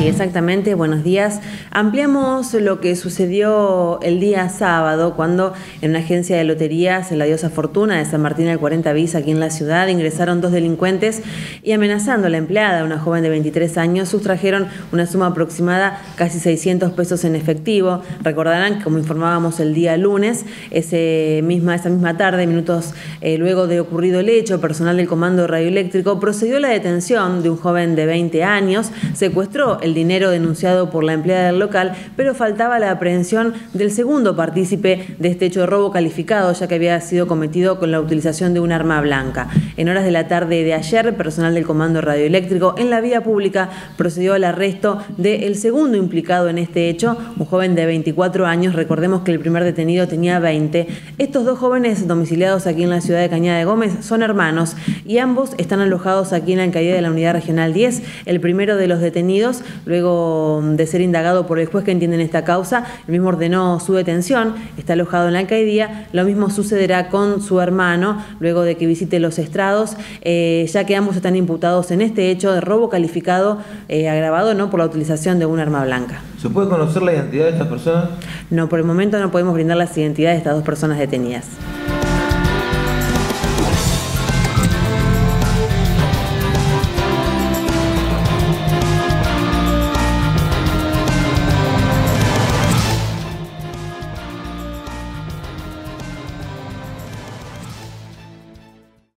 Exactamente, buenos días. Ampliamos lo que sucedió el día sábado cuando en una agencia de loterías en la Diosa Fortuna de San Martín del 40 bis aquí en la ciudad ingresaron dos delincuentes y amenazando a la empleada, una joven de 23 años, sustrajeron una suma aproximada casi 600 pesos en efectivo. Recordarán que como informábamos el día lunes, ese misma, esa misma tarde, minutos eh, luego de ocurrido el hecho, personal del Comando Radioeléctrico procedió a la detención de un joven de 20 años, secuestró el dinero denunciado por la empleada del local, pero faltaba la aprehensión del segundo partícipe de este hecho de robo calificado, ya que había sido cometido con la utilización de un arma blanca. En horas de la tarde de ayer, personal del Comando Radioeléctrico en la vía pública procedió al arresto del segundo implicado en este hecho, un joven de 24 años. Recordemos que el primer detenido tenía 20. Estos dos jóvenes domiciliados aquí en la ciudad de Cañada de Gómez son hermanos y ambos están alojados aquí en la alcaldía de la Unidad Regional 10. El primero de los detenidos, luego de ser indagado por el juez que entiende en esta causa, el mismo ordenó su detención, está alojado en la alcaldía. Lo mismo sucederá con su hermano, luego de que visite los estrados, eh, ya que ambos están imputados en este hecho de robo calificado eh, agravado ¿no? por la utilización de un arma blanca. ¿Se puede conocer la identidad de estas personas? No, por el momento no podemos brindar las identidades de estas dos personas detenidas.